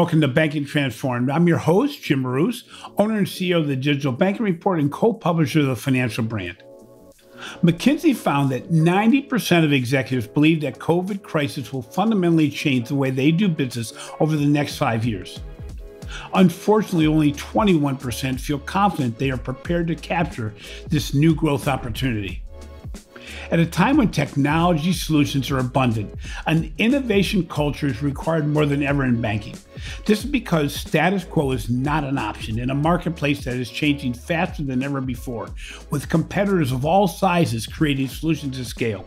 Welcome to Banking Transformed. I'm your host, Jim Marous, owner and CEO of the Digital Banking Report and co publisher of the Financial Brand. McKinsey found that 90% of executives believe that COVID crisis will fundamentally change the way they do business over the next five years. Unfortunately, only 21% feel confident they are prepared to capture this new growth opportunity. At a time when technology solutions are abundant, an innovation culture is required more than ever in banking. This is because status quo is not an option in a marketplace that is changing faster than ever before, with competitors of all sizes creating solutions to scale.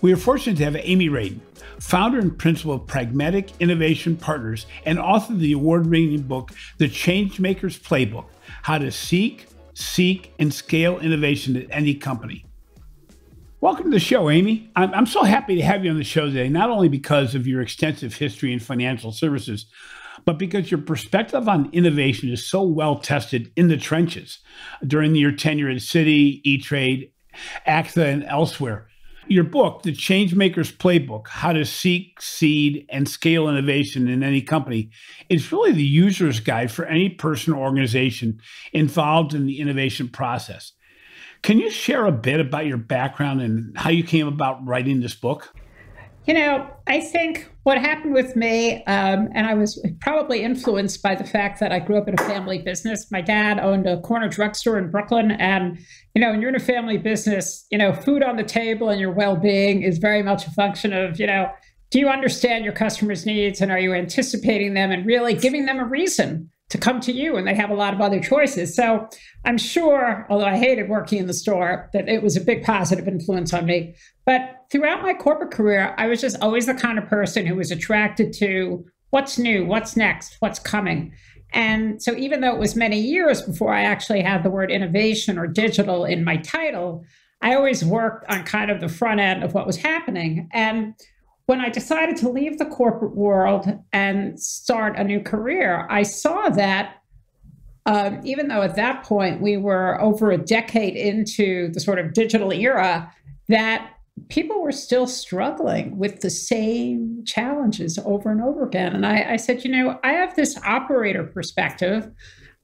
We are fortunate to have Amy Radin, founder and principal of Pragmatic Innovation Partners and author of the award winning book, The Changemakers Playbook How to Seek, Seed, and Scale Innovation at Any Company. Welcome to the show, Amy. I'm, I'm, so happy to have you on the show today, not only because of your extensive history in financial services, but because your perspective on innovation is so well tested in the trenches during your tenure at Citi, E Trade, AXA, and elsewhere. Your book, The Changemakers Playbook How to Seek, Seed, and Scale Innovation in Any Company, is really the user's guide for any person or organization involved in the innovation process. Can you share a bit about your background and how you came about writing this book? You know, I think what happened with me, um, and I was probably influenced by the fact that I grew up in a family business. My dad owned a corner drugstore in Brooklyn. And, you know, when you're in a family business, you know, food on the table and your well being is very much a function of, you know, do you understand your customers' needs and are you anticipating them and really giving them a reason to come to you and they have a lot of other choices. So I'm sure, although I hated working in the store, that it was a big positive influence on me. But throughout my corporate career, I was just always the kind of person who was attracted to what's new, what's next, what's coming. And so even though it was many years before I actually had the word innovation or digital in my title, I always worked on kind of the front end of what was happening. And when I decided to leave the corporate world and start a new career, I saw that um, even though at that point we were over a decade into the sort of digital era, that people were still struggling with the same challenges over and over again. And I, I said, you know, I have this operator perspective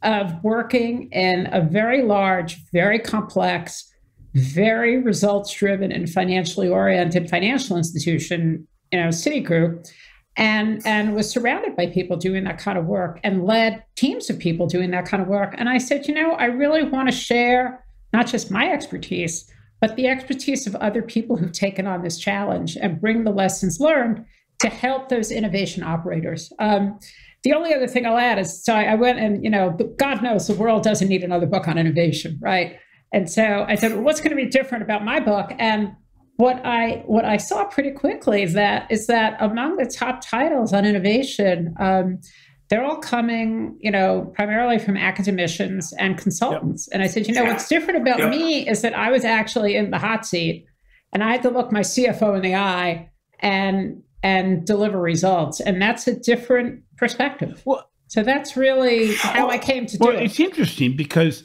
of working in a very large, very complex, very results driven and financially oriented financial institution, you know, Citigroup, and and was surrounded by people doing that kind of work and led teams of people doing that kind of work. And I said, you know, I really want to share not just my expertise, but the expertise of other people who've taken on this challenge and bring the lessons learned to help those innovation operators. Um, the only other thing I'll add is so I, I went and, you know, God knows the world doesn't need another book on innovation, right? And so I said, well, what's going to be different about my book? And what I what I saw pretty quickly is that is that among the top titles on innovation, um, they're all coming, you know, primarily from academicians and consultants. Yep. And I said, you know, what's different about yep. me is that I was actually in the hot seat, and I had to look my CFO in the eye and and deliver results, and that's a different perspective. Well, so that's really how well, I came to do well, it. It's interesting because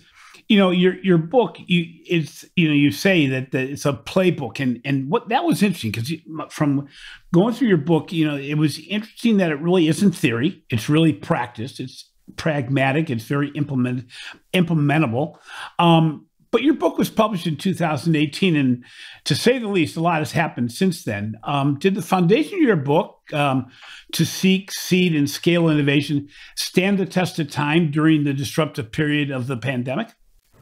you know your your book you it's you know you say that, it's a playbook and and what that was interesting because from going through your book you know it was interesting that it really isn't theory. It's really practice it's pragmatic. It's very implement implementable. Um, but your book was published in 2018 and to say the least a lot has happened since then. Um, did the foundation of your book um, to seek seed and scale innovation stand the test of time during the disruptive period of the pandemic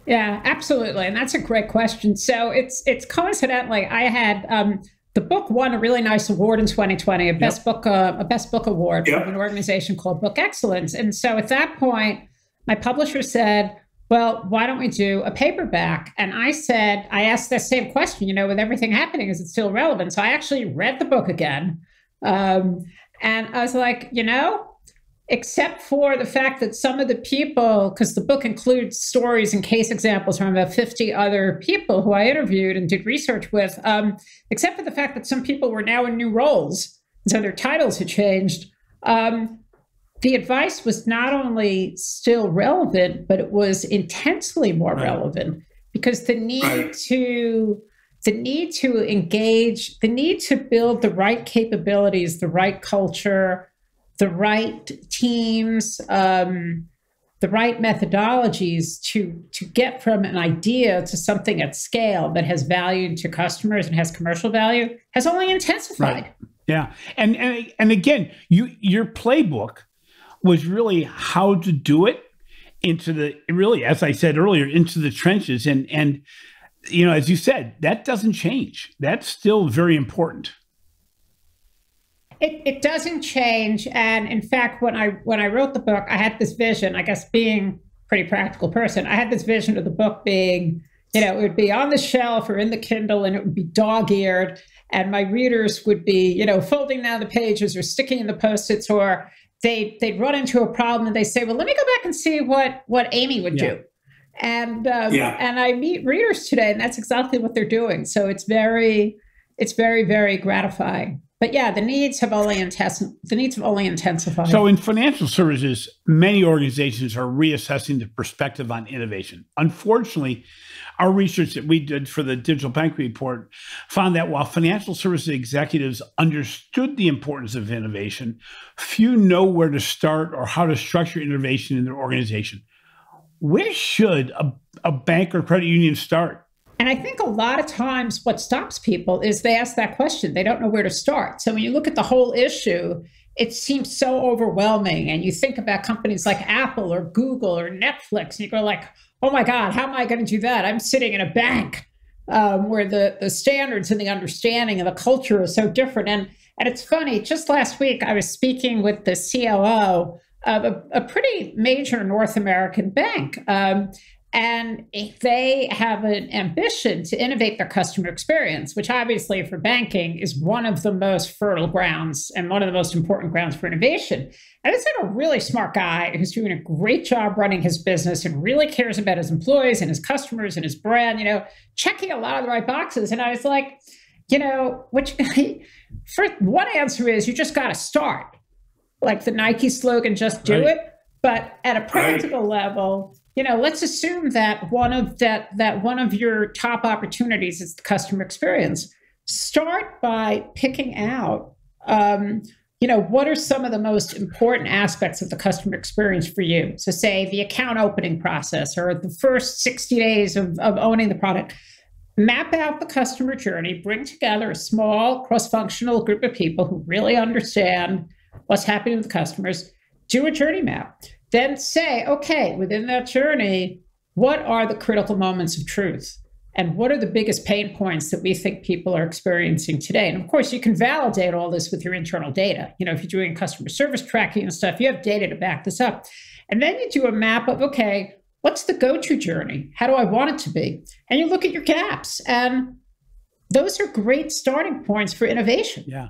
yeah, absolutely, and that's a great question. So it's it's coincidentally I had um, the book won a really nice award in 2020, a best yep. book uh, a best book award yep. from an organization called Book Excellence. And so at that point, my publisher said, "Well, why don't we do a paperback?" And I said, I asked that same question. You know, with everything happening, is it still relevant? So I actually read the book again, um, and I was like, you know, except for the fact that some of the people, because the book includes stories and case examples from about 50 other people who I interviewed and did research with, um, except for the fact that some people were now in new roles, so their titles had changed. Um, the advice was not only still relevant, but it was intensely more right. relevant because the need right. to the need to engage, the need to build the right capabilities, the right culture, the right teams, um, the right methodologies to to get from an idea to something at scale that has value to customers and has commercial value has only intensified. Right. Yeah, and and and again, you your playbook was really how to do it into the really, as I said earlier, into the trenches, and and you know, as you said, that doesn't change. That's still very important. It, it doesn't change, and in fact, when I when I wrote the book, I had this vision. I guess being pretty practical person, I had this vision of the book being, you know, it would be on the shelf or in the Kindle, and it would be dog-eared, and my readers would be, you know, folding down the pages or sticking in the post-its, or they they'd run into a problem and they say, "Well, let me go back and see what what Amy would yeah. do." And um, yeah. and I meet readers today, and that's exactly what they're doing. So it's very it's very very gratifying but yeah, the needs have only intens- the needs have only intensified. So in financial services, many organizations are reassessing the perspective on innovation. Unfortunately, our research that we did for the digital bank report found that while financial services executives understood the importance of innovation, few know where to start or how to structure innovation in their organization. Where should a, a bank or credit union start? And I think a lot of times what stops people is they ask that question. They don't know where to start. So when you look at the whole issue, it seems so overwhelming. And you think about companies like Apple or Google or Netflix, and you go like, oh my God, how am I going to do that? I'm sitting in a bank um, where the, the standards and the understanding and the culture is so different. And, and it's funny, just last week, I was speaking with the COO of a, a pretty major North American bank. Um, and they have an ambition to innovate their customer experience, which obviously for banking is one of the most fertile grounds and one of the most important grounds for innovation. And it's like a really smart guy who's doing a great job running his business and really cares about his employees and his customers and his brand, you know, checking a lot of the right boxes. And I was like, you know, which for one answer is you just got to start. Like the Nike slogan, just do right. it. But at a practical right. level, you know let's assume that one of that that one of your top opportunities is the customer experience. Start by picking out um, you know what are some of the most important aspects of the customer experience for you? So say the account opening process or the first 60 days of, of owning the product. Map out the customer journey bring together a small cross-functional group of people who really understand what's happening with customers. Do a journey map then say, okay, within that journey, what are the critical moments of truth? And what are the biggest pain points that we think people are experiencing today? And of course, you can validate all this with your internal data. You know, if you're doing customer service tracking and stuff, you have data to back this up. And then you do a map of, okay, what's the go to journey? How do I want it to be? And you look at your gaps. And those are great starting points for innovation. Yeah.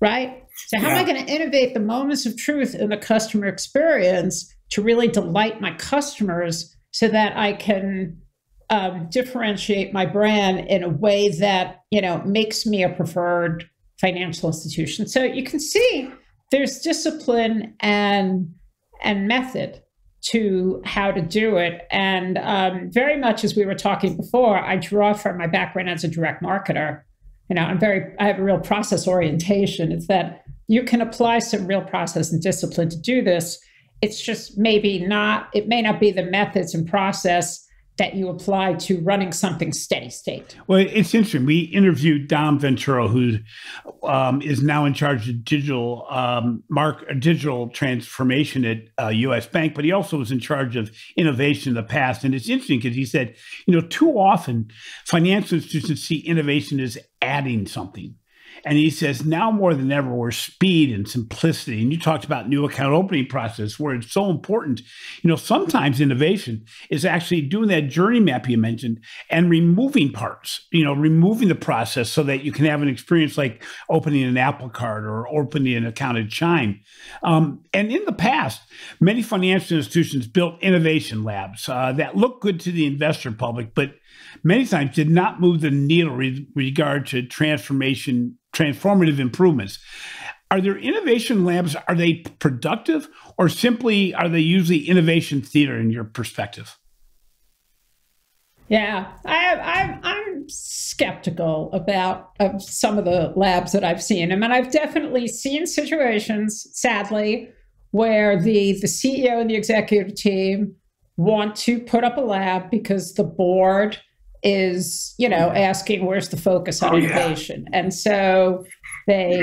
Right? So, how yeah. am I going to innovate the moments of truth in the customer experience to really delight my customers so that I can um, differentiate my brand in a way that you know makes me a preferred financial institution. So you can see there's discipline and and method to how to do it, and um, very much as we were talking before, I draw from my background as a direct marketer. You know, I'm very I have a real process orientation. It's that you can apply some real process and discipline to do this it's just maybe not, it may not be the methods and process that you apply to running something steady state. Well, it's interesting. We interviewed Dom Venturo, who um, is now in charge of digital um, mark digital transformation at uh, U.S. Bank, but he also was in charge of innovation in the past. And it's interesting because he said, you know, too often financial institutions see innovation as adding something and he says now more than ever, we're speed and simplicity, and you talked about new account opening process, where it's so important. You know, sometimes innovation is actually doing that journey map you mentioned and removing parts. You know, removing the process so that you can have an experience like opening an Apple Card or opening an account at Chime. Um, and in the past, many financial institutions built innovation labs uh, that look good to the investor public, but many times did not move the needle with regard to transformation, transformative improvements. Are there innovation labs? Are they productive or simply are they usually innovation theater in your perspective? Yeah, I, I'm, I'm skeptical about uh, some of the labs that I've seen. I mean, I've definitely seen situations, sadly, where the the CEO and the executive team want to put up a lab because the board is, you know, asking where's the focus on oh, innovation. Yeah. And so they,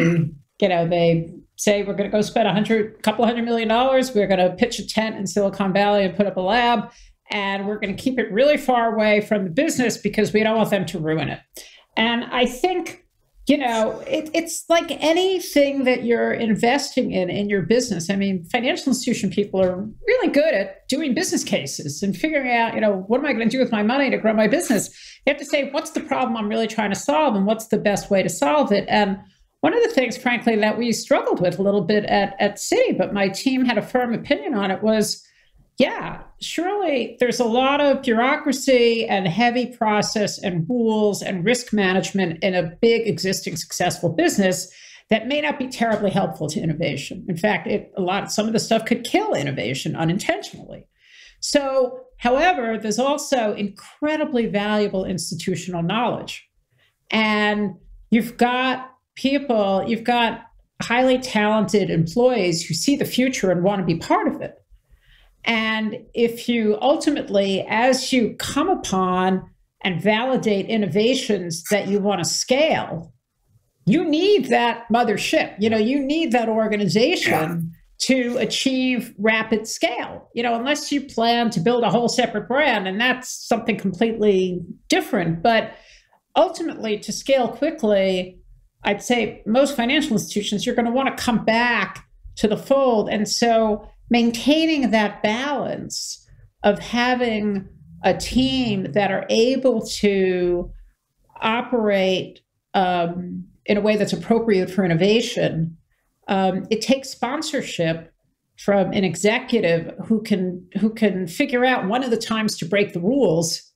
you know, they say we're going to go spend a hundred, couple hundred million dollars. We're going to pitch a tent in Silicon Valley and put up a lab, and we're going to keep it really far away from the business because we don't want them to ruin it. And I think you know, it, it's like anything that you're investing in in your business. I mean, financial institution people are really good at doing business cases and figuring out, you know, what am I going to do with my money to grow my business? You have to say, what's the problem I'm really trying to solve and what's the best way to solve it? And one of the things, frankly, that we struggled with a little bit at, at Citi, but my team had a firm opinion on it was yeah, surely there's a lot of bureaucracy and heavy process and rules and risk management in a big existing successful business that may not be terribly helpful to innovation. In fact, it, a lot some of the stuff could kill innovation unintentionally. So, however, there's also incredibly valuable institutional knowledge. And you've got people, you've got highly talented employees who see the future and want to be part of it. And if you ultimately, as you come upon and validate innovations that you want to scale, you need that mothership. You know, you need that organization yeah. to achieve rapid scale. You know, unless you plan to build a whole separate brand, and that's something completely different. But ultimately, to scale quickly, I'd say most financial institutions, you're going to want to come back to the fold. And so maintaining that balance of having a team that are able to operate um, in a way that's appropriate for innovation, um, it takes sponsorship from an executive who can who can figure out one of the times to break the rules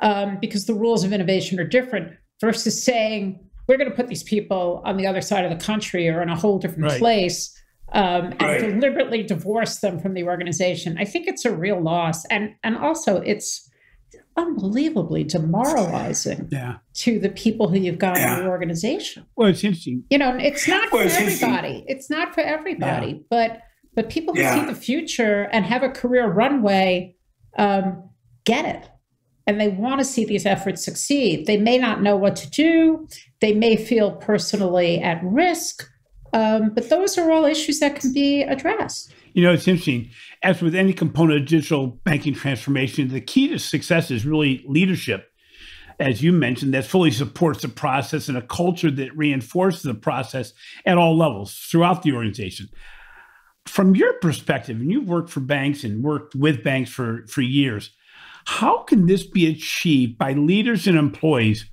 um, because the rules of innovation are different versus saying we're going to put these people on the other side of the country or in a whole different right. place um, and right. deliberately divorce them from the organization. I think it's a real loss, and and also it's unbelievably demoralizing yeah. to the people who you've got yeah. in the organization. Well, it's interesting. You know, it's not well, for it's everybody. It's not for everybody, yeah. but but people who see the future and have a career runway um, get it. And they want to see these efforts succeed. They may not know what to do. They may feel personally at risk um, but those are all issues that can be addressed. You know, it's interesting. As with any component of digital banking transformation, the key to success is really leadership, as you mentioned, that fully supports the process and a culture that reinforces the process at all levels throughout the organization. From your perspective, and you've worked for banks and worked with banks for, for years, how can this be achieved by leaders and employees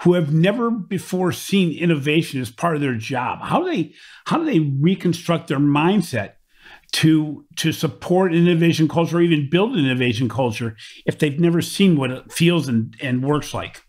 who have never before seen innovation as part of their job? How do they how do they reconstruct their mindset to to support innovation culture or even build an innovation culture if they've never seen what it feels and, and works like?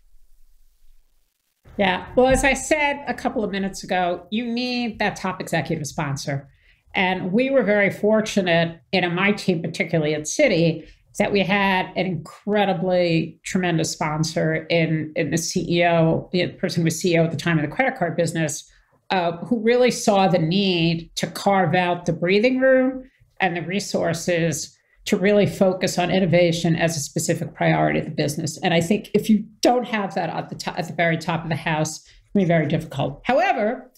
Yeah. Well, as I said a couple of minutes ago, you need that top executive sponsor. And we were very fortunate, in my team, particularly at Citi, that we had an incredibly tremendous sponsor in, in the CEO, the person who was CEO at the time of the credit card business, uh, who really saw the need to carve out the breathing room and the resources to really focus on innovation as a specific priority of the business. And I think if you don't have that at the top, at the very top of the house, it can be very difficult. However,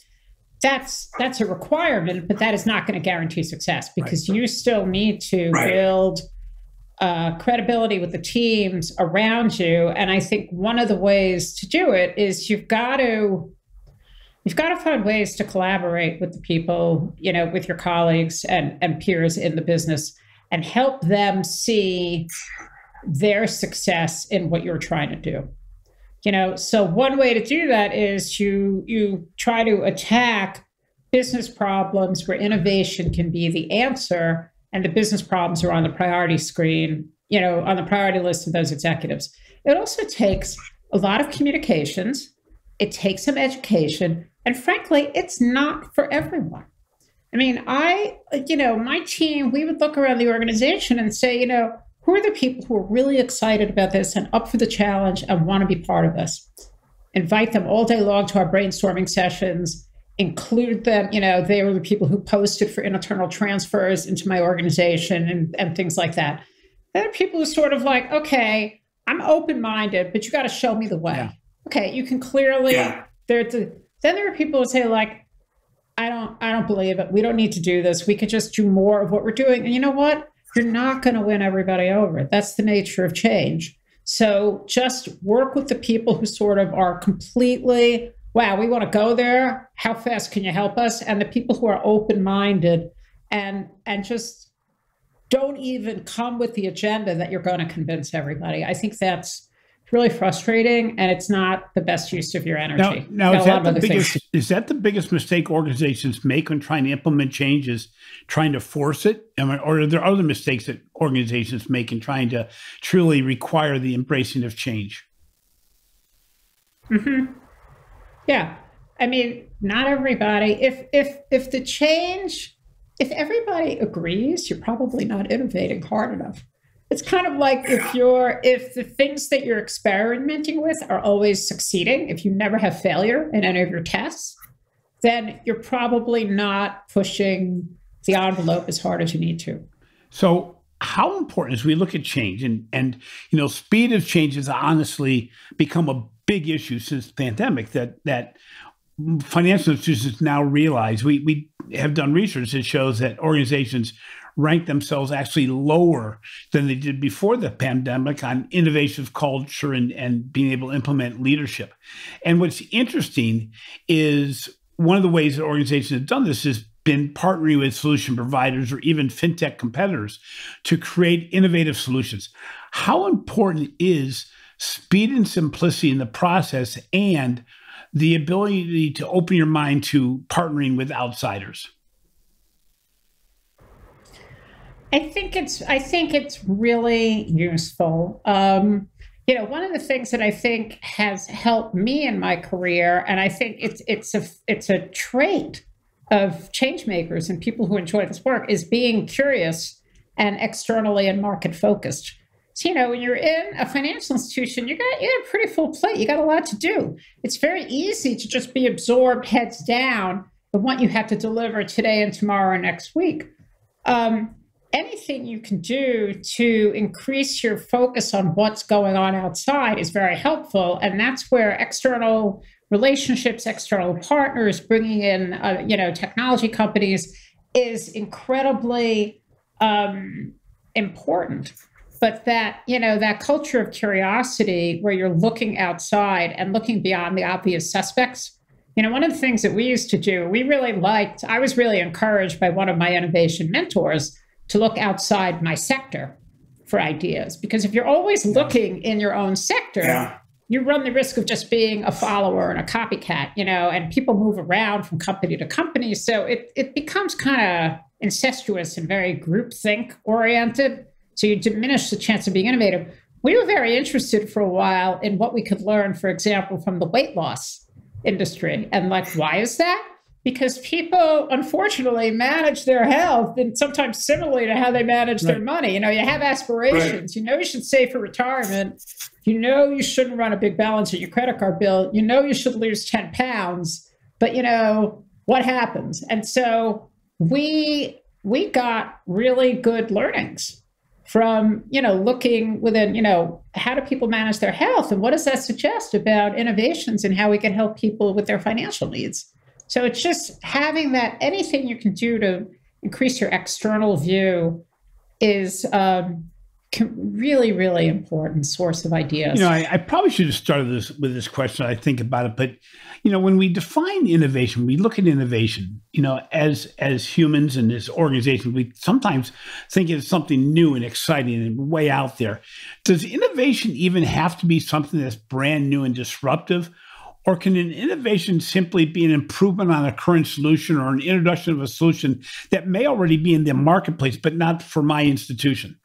that's that's a requirement, but that is not going to guarantee success because right. you still need to right. build uh, credibility with the teams around you. And I think one of the ways to do it is you've got to you've got to find ways to collaborate with the people, you know, with your colleagues and, and peers in the business and help them see their success in what you're trying to do. You know, so one way to do that is you you try to attack business problems where innovation can be the answer and the business problems are on the priority screen, you know, on the priority list of those executives. It also takes a lot of communications, it takes some education, and frankly, it's not for everyone. I mean, I, you know, my team, we would look around the organization and say, you know, who are the people who are really excited about this and up for the challenge and want to be part of this? Invite them all day long to our brainstorming sessions include them. You know, they were the people who posted for internal transfers into my organization and, and things like that. Then there are people who sort of like, okay, I'm open minded, but you got to show me the way. Yeah. Okay, you can clearly. Yeah. There, the, then there are people who say like, I don't, I don't believe it. We don't need to do this. We could just do more of what we're doing. And you know what? You're not going to win everybody over. That's the nature of change. So just work with the people who sort of are completely, wow, we want to go there. How fast can you help us? And the people who are open minded and and just don't even come with the agenda that you're going to convince everybody. I think that's really frustrating and it's not the best use of your energy. Now, now is, that the biggest, is that the biggest mistake organizations make when trying to implement changes, trying to force it? I mean, Or are there other mistakes that organizations make in trying to truly require the embracing of change? Mm-hmm. Yeah. I mean, not everybody. If if if the change, if everybody agrees, you're probably not innovating hard enough it's kind of like if you're if the things that you're experimenting with are always succeeding if you never have failure in any of your tests then you're probably not pushing the envelope as hard as you need to so how important as we look at change and and you know speed of change has honestly become a big issue since the pandemic that that financial institutions now realize we we have done research that shows that organizations rank themselves actually lower than they did before the pandemic on innovative culture and, and being able to implement leadership. And what's interesting is one of the ways that organizations have done this is been partnering with solution providers or even fintech competitors to create innovative solutions. How important is speed and simplicity in the process and the ability to open your mind to partnering with outsiders? I think it's I think it's really useful. Um, you know, one of the things that I think has helped me in my career, and I think it's it's a it's a trait of change makers and people who enjoy this work, is being curious and externally and market focused. So, you know, when you're in a financial institution, you got you got a pretty full plate. You got a lot to do. It's very easy to just be absorbed heads down in what you have to deliver today and tomorrow and next week. Um, anything you can do to increase your focus on what's going on outside is very helpful. And that's where external relationships, external partners, bringing in, uh, you know, technology companies is incredibly um, important. But that, you know, that culture of curiosity where you're looking outside and looking beyond the obvious suspects. You know, one of the things that we used to do, we really liked, I was really encouraged by one of my innovation mentors to look outside my sector for ideas. Because if you're always looking in your own sector, yeah. you run the risk of just being a follower and a copycat, you know, and people move around from company to company. So it, it becomes kind of incestuous and very groupthink oriented. So you diminish the chance of being innovative. We were very interested for a while in what we could learn, for example, from the weight loss industry. And like, why is that? because people unfortunately manage their health and sometimes similarly to how they manage right. their money. You know, you have aspirations. Right. You know you should save for retirement. You know you shouldn't run a big balance at your credit card bill. You know you should lose 10 pounds. But you know, what happens? And so we we got really good learnings from, you know, looking within, you know, how do people manage their health and what does that suggest about innovations and how we can help people with their financial needs? So it's just having that anything you can do to increase your external view is um, really, really important source of ideas. You know, I, I, probably should have started this with this question. I think about it, but you know, when we define innovation, we look at innovation. You know, as as humans and as organizations, we sometimes think it's something new and exciting and way out there. Does innovation even have to be something that's brand new and disruptive? Or can an innovation simply be an improvement on a current solution or an introduction of a solution that may already be in the marketplace, but not for my institution?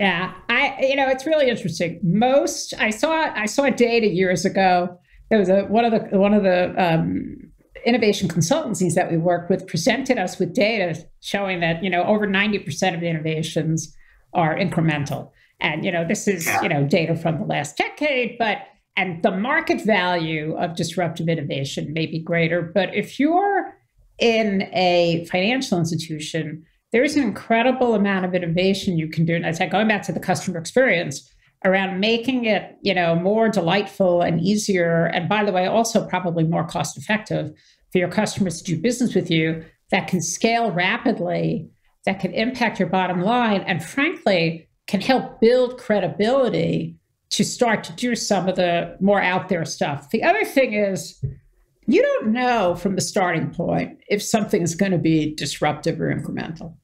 Yeah, I you know it's really interesting. Most I saw I saw data years ago. There was a one of the one of the um, innovation consultancies that we worked with presented us with data showing that you know over ninety percent of the innovations are incremental, and you know this is you know data from the last decade, but And the market value of disruptive innovation may be greater, but if you're in a financial institution, there's an incredible amount of innovation you can do. And I said, going back to the customer experience around making it, you know, more delightful and easier, and by the way, also probably more cost effective for your customers to do business with you that can scale rapidly, that can impact your bottom line, and frankly, can help build credibility to start to do some of the more out there stuff. The other thing is, you don't know from the starting point if something is going to be disruptive or incremental.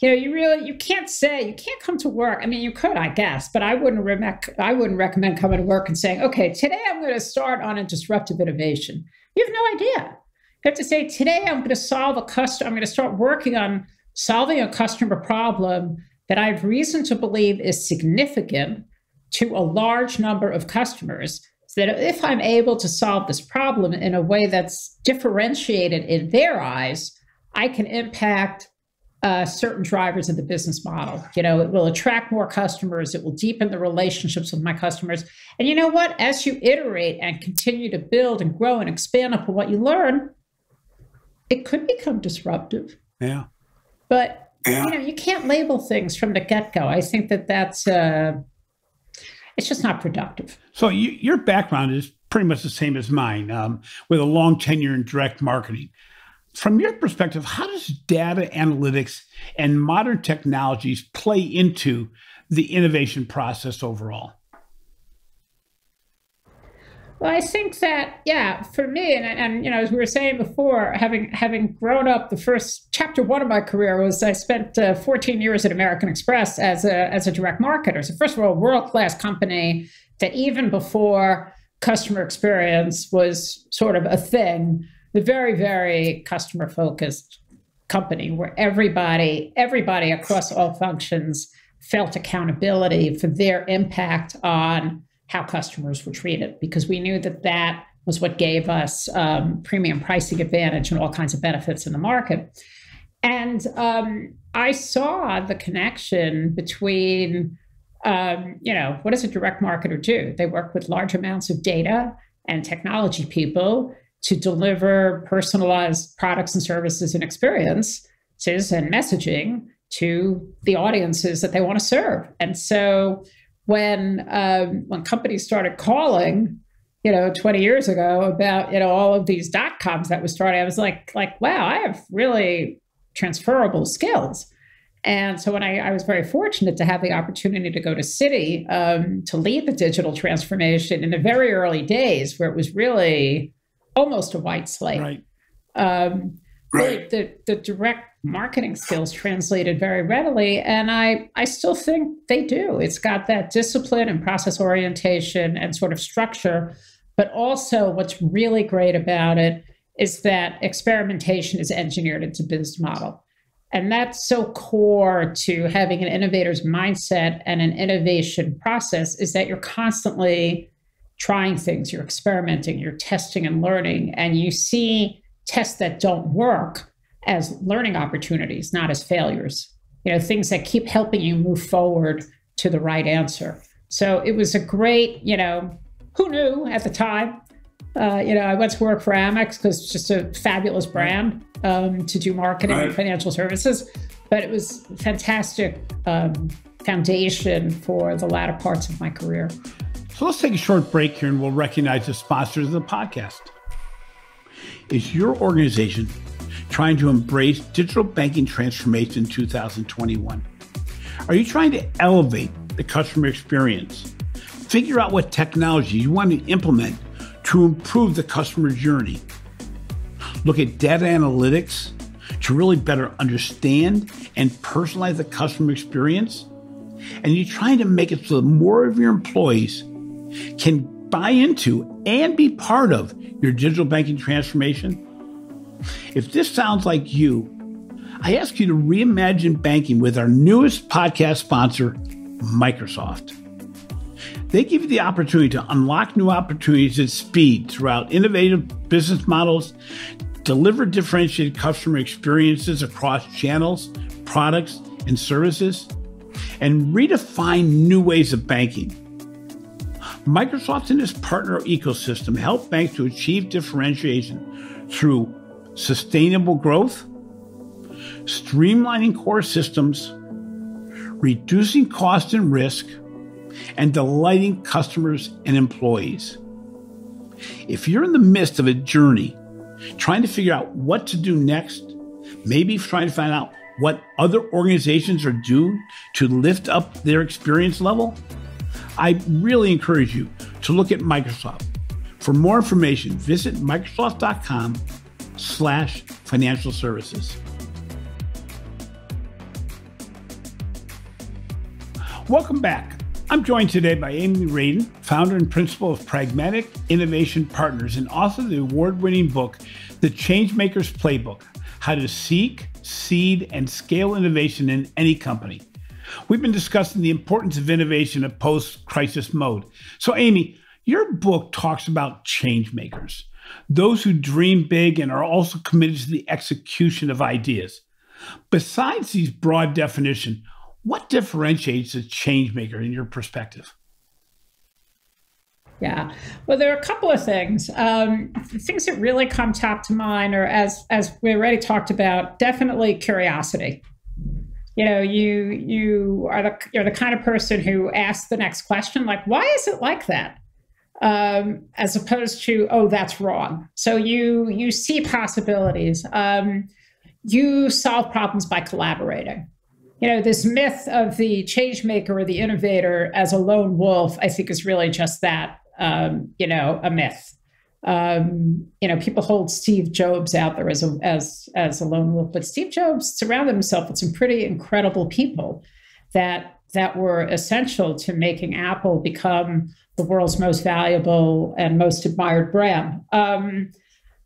You know, you really you can't say you can't come to work. I mean, you could, I guess, but I wouldn't rec- I wouldn't recommend coming to work and saying, "Okay, today I'm going to start on a disruptive innovation." You have no idea. You have to say, "Today I'm going to solve a customer. I'm going to start working on solving a customer problem that I have reason to believe is significant to a large number of customers." So that if I'm able to solve this problem in a way that's differentiated in their eyes, I can impact uh, certain drivers of the business model. You know, it will attract more customers, it will deepen the relationships with my customers. And you know what? As you iterate and continue to build and grow and expand upon what you learn, it could become disruptive. Yeah. But yeah. you know, you can't label things from the get go. I think that that's uh, it's just not productive. So you, your background is pretty much the same as mine, um, with a long tenure in direct marketing. From your perspective, how does data analytics and modern technologies play into the innovation process overall? Well, I think that yeah, for me, and, and you know, as we were saying before, having having grown up, the first chapter one of my career was I spent uh, 14 years at American Express as a as a direct marketer. So first of all, world class company that even before customer experience was sort of a thing, the very, very customer focused company where everybody, everybody across all functions felt accountability for their impact on how customers were treated because we knew that that was what gave us um, premium pricing advantage and all kinds of benefits in the market. And um, I saw the connection between, um, you know, what does a direct marketer do? They work with large amounts of data and technology people to deliver personalized products and services and experiences and messaging to the audiences that they want to serve. And so when um, when companies started calling, you know, 20 years ago about, you know, all of these dot coms that was starting, I was like, like, wow, I have really transferable skills. And so when I, I was very fortunate to have the opportunity to go to Citi um, to lead the digital transformation in the very early days where it was really almost a white slate. Right. Um, right. The, the direct marketing skills translated very readily, and I I still think they do. It's got that discipline and process orientation and sort of structure, but also what's really great about it is that experimentation is engineered into business model. And that's so core to having an innovator's mindset and an innovation process is that you're constantly trying things, you're experimenting, you're testing and learning, and you see tests that don't work as learning opportunities, not as failures. You know, things that keep helping you move forward to the right answer. So it was a great, you know, who knew at the time? Uh, you know, I went to work for Amex because it's just a fabulous brand um, to do marketing right. and financial services. But it was fantastic um, foundation for the latter parts of my career. So let's take a short break here and we'll recognize the sponsors of the podcast. Is your organization trying to embrace digital banking transformation in 2021? Are you trying to elevate the customer experience? Figure out what technology you want to implement to improve the customer journey. Look at data analytics to really better understand and personalize the customer experience. And you're trying to make it so that more of your employees can buy into and be part of your digital banking transformation? If this sounds like you, I ask you to reimagine banking with our newest podcast sponsor, Microsoft. They give you the opportunity to unlock new opportunities at speed throughout innovative business models, deliver differentiated customer experiences across channels, products, and services, and redefine new ways of banking Microsoft and its partner ecosystem help banks to achieve differentiation through sustainable growth, streamlining core systems, reducing cost and risk, and delighting customers and employees. If you're in the midst of a journey trying to figure out what to do next, maybe trying to find out what other organizations are doing to lift up their experience level, I really encourage you to look at Microsoft. For more information, visit microsoft.com slash financial services. Welcome back. I'm joined today by Amy Radin, founder and principal of Pragmatic Innovation Partners and author of the award winning book, The Changemaker's Playbook How to Seek, Seed, and Scale Innovation in Any Company. We've been discussing the importance of innovation in post crisis mode. So, Amy, your book talks about change makers, those who dream big and are also committed to the execution of ideas. Besides these broad definitions, what differentiates a change maker in your perspective? Yeah, well, there are a couple of things. Um, things that really come top to mind are, as as we already talked about, definitely curiosity. You know, you you are the you're the kind of person who asks the next question, like, "Why is it like that?" Um, as opposed to, "Oh, that's wrong." So you you see possibilities. Um, you solve problems by collaborating you know, this myth of the change maker or the innovator as a lone wolf, I think is really just that, um, you know, a myth. Um, you know, people hold Steve Jobs out there as a as as a lone wolf, but Steve Jobs surrounded himself with some pretty incredible people that that were essential to making Apple become the world's most valuable and most admired brand. Um,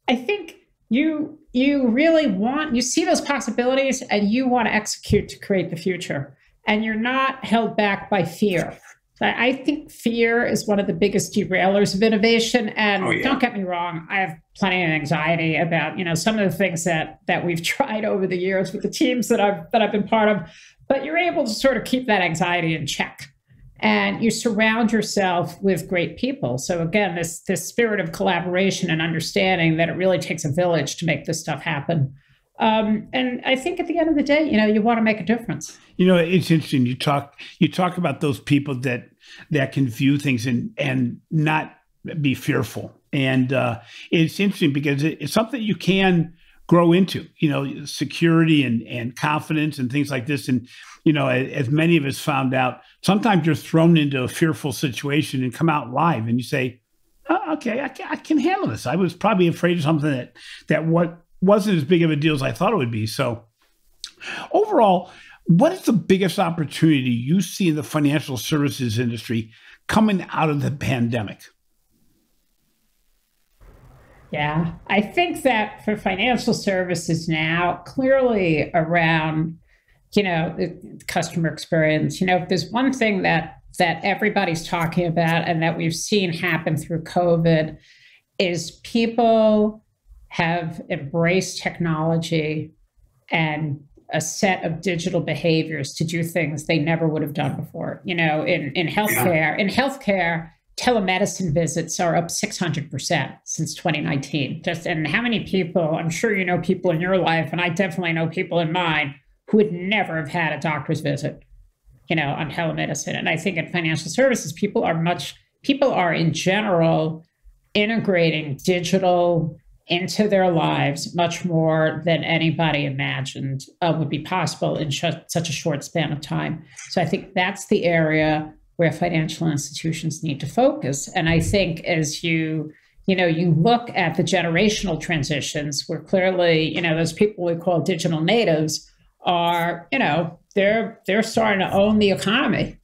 I think you you really want you see those possibilities and you want to execute to create the future and you're not held back by fear i think fear is one of the biggest derailers of innovation. And oh, yeah. don't get me wrong i have plenty of anxiety about you know some of the things that that we've tried over the years with the teams that i've that i've been part of. But you're able to sort of keep that anxiety in check. And you surround yourself with great people. So again this this spirit of collaboration and understanding that it really takes a village to make this stuff happen um, and i think at the end of the day you know you want to make a difference. You know it's interesting you talk you talk about those people that that can view things and and not be fearful. And uh, it's interesting because it's something you can grow into you know security and and confidence and things like this. And you know as many of us found out sometimes you're thrown into a fearful situation and come out live and you say oh, okay I can, I can handle this. I was probably afraid of something that that what wasn't as big of a deal as i thought it would be. So overall what is the biggest opportunity you see in the financial services industry coming out of the pandemic? Yeah, I think that for financial services now, clearly around, you know, the customer experience, you know, if there's one thing that that everybody's talking about and that we've seen happen through COVID is people have embraced technology and a set of digital behaviors to do things they never would have done before. You know, in in healthcare, in healthcare, telemedicine visits are up 600% since 2019 just and how many people i'm sure you know people in your life and i definitely know people in mine who would never have had a doctor's visit you know on telemedicine. And i think in financial services people are much people are in general integrating digital into their lives much more than anybody imagined uh, would be possible in sh- such a short span of time so i think that's the area where financial institutions need to focus. And I think as you you know you look at the generational transitions where clearly you know those people we call digital natives are you know they're they're starting to own the economy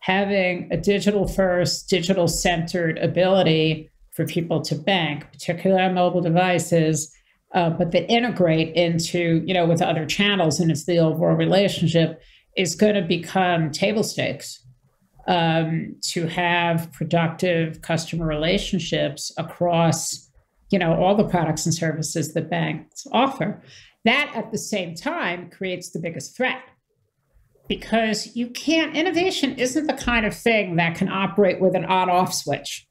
having a digital first digital centered ability for people to bank particularly on mobile devices uh, but that integrate into you know with other channels and it's the overall relationship is going to become table stakes um, to have productive customer relationships across you know all the products and services that banks offer that at the same time creates the biggest threat because you can't, innovation isn't the kind of thing that can operate with an on off switch.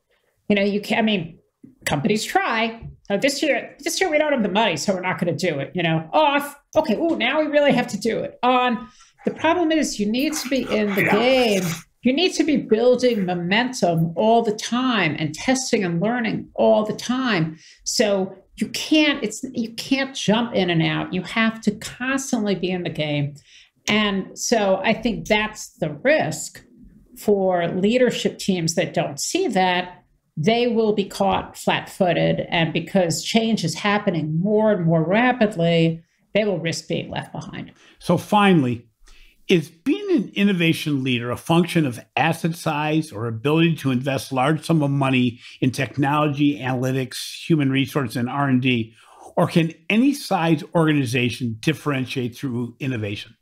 You know, you can, I mean, companies try. So this year, this year we don't have the money, so we're not going to do it. You know, off. Okay, oh, now we really have to do it. On. The problem is you need to be in the game. You need to be building momentum all the time and testing and learning all the time. So you can't it's you can't jump in and out. You have to constantly be in the game. And so I think that's the risk for leadership teams that don't see that they will be caught flat footed. And because change is happening more and more rapidly, they will risk being left behind. So, finally, is being an innovation leader a function of asset size or ability to invest large sum of money in technology, analytics, human resource, and R&D? Or can any size organization differentiate through innovation?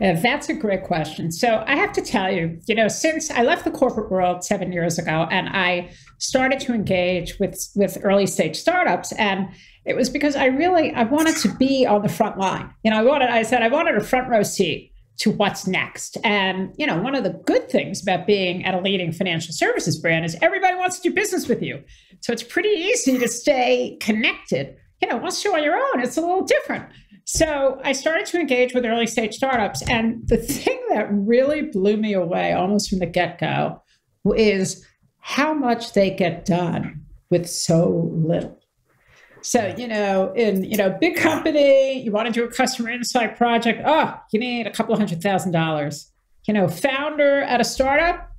Yeah, that's a great question. So I have to tell you, you know, since I left the corporate world seven years ago and I started to engage with with early stage startups, and it was because I really I wanted to be on the front line. You know, I wanted I said I wanted a front row seat to what's next. And you know, one of the good things about being at a leading financial services brand is everybody wants to do business with you. So it's pretty easy to stay connected. You know, once you're on your own, it's a little different. So I started to engage with early stage startups. And the thing that really blew me away almost from the get go is how much they get done with so little. So, you know, in you know, big company, you want to do a customer insight project, oh, you need a couple hundred thousand dollars. You know, founder at a startup,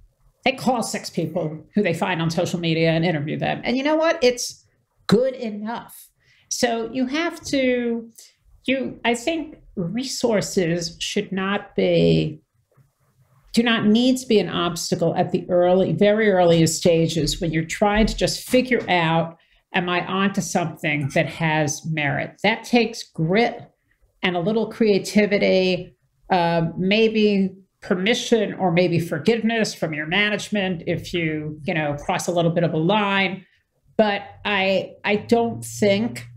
they call six people who they find on social media and interview them. And you know what? It's good enough. So you have to you i think resources should not be do not need to be an obstacle at the early very earliest stages when you're trying to just figure out am i onto something that has merit? That takes grit and a little creativity uh, maybe permission or maybe forgiveness from your management if you you know cross a little bit of a line. But i i don't think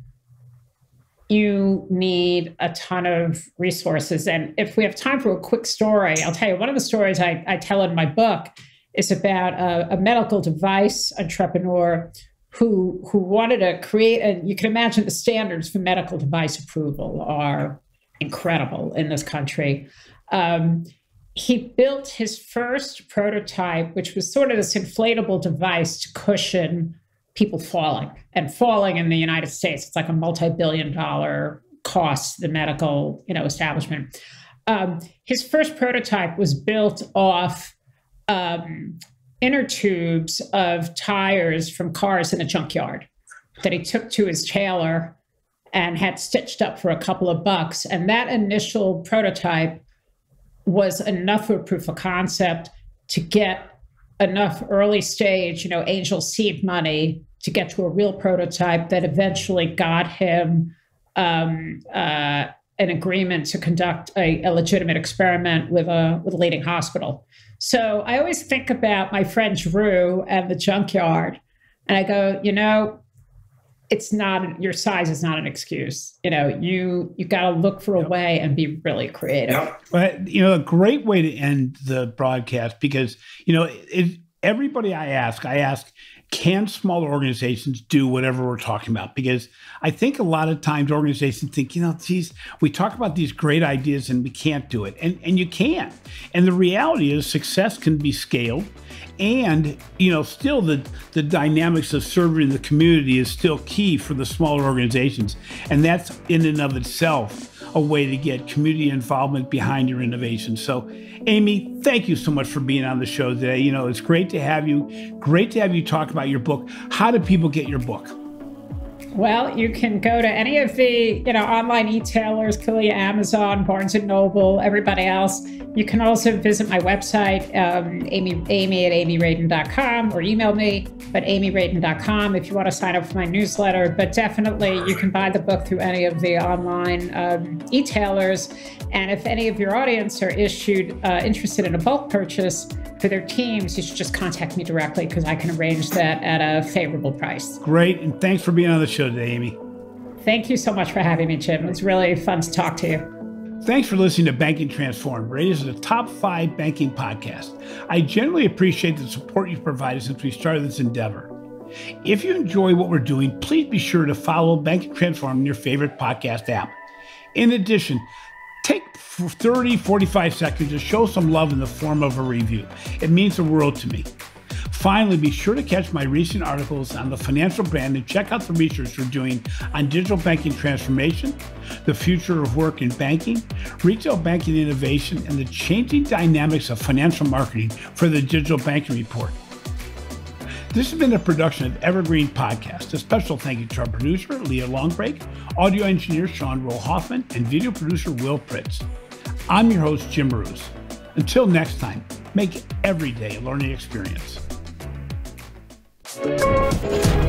you need a ton of resources. And if we have time for a quick story, I'll tell you one of the stories I, I tell in my book is about a, a, medical device entrepreneur who who wanted to create and you can imagine the standards for medical device approval are incredible in this country. Um, he built his first prototype, which was sort of this inflatable device to cushion people falling and falling in the United States. It's like a multi-billion dollar cost, the medical, you know, establishment. Um, his first prototype was built off um, inner tubes of tires from cars in a junkyard that he took to his tailor and had stitched up for a couple of bucks. And that initial prototype was enough of a proof of concept to get enough early stage, you know, angel seed money to get to a real prototype that eventually got him um, uh, an agreement to conduct a, a, legitimate experiment with a with a leading hospital. So I always think about my friend Drew and the junkyard, and I go, you know, it's not your size is not an excuse. You know, you you got to look for a yep. way and be really creative. Yep. But you know, a great way to end the broadcast because you know, it, everybody I ask, I ask can smaller organizations do whatever we're talking about? Because I think a lot of times organizations think, you know, geez, we talk about these great ideas and we can't do it. And, and you can. And the reality is success can be scaled. And, you know, still the, the dynamics of serving the community is still key for the smaller organizations. And that's in and of itself a way to get community involvement behind your innovation. So, Amy, thank you so much for being on the show today. You know, it's great to have you. Great to have you talk about your book. How do people get your book? Well, you can go to any of the you know online e-tailers, clearly Amazon, Barnes and Noble, everybody else. You can also visit my website, um, Amy, Amy at amyradin.com, or email me at amyradin.com if you want to sign up for my newsletter. But definitely, you can buy the book through any of the online um, e-tailers. And if any of your audience are issued uh, interested in a bulk purchase for their teams, you should just contact me directly because I can arrange that at a favorable price. Great, and thanks for being on the show today, Amy. Thank you so much for having me, Jim. It was really fun to talk to you. Thanks for listening to Banking Transformed, rated as a top five banking podcast. I generally appreciate the support you've provided since we started this endeavor. If you enjoy what we're doing, please be sure to follow Banking Transform in your favorite podcast app. In addition, take 30, 45 seconds to show some love in the form of a review. It means the world to me. Finally, be sure to catch my recent articles on the financial brand and check out the research we're doing on digital banking transformation, the future of work in banking, retail banking innovation, and the changing dynamics of financial marketing for the Digital Banking Report. This has been a production of Evergreen Podcast. A special thank you to our producer, Leah Longbrake, audio engineer Sean Roll Hoffman, and video producer Will Pritz. I'm your host, Jim Marous. Until next time, make every day a learning experience. Música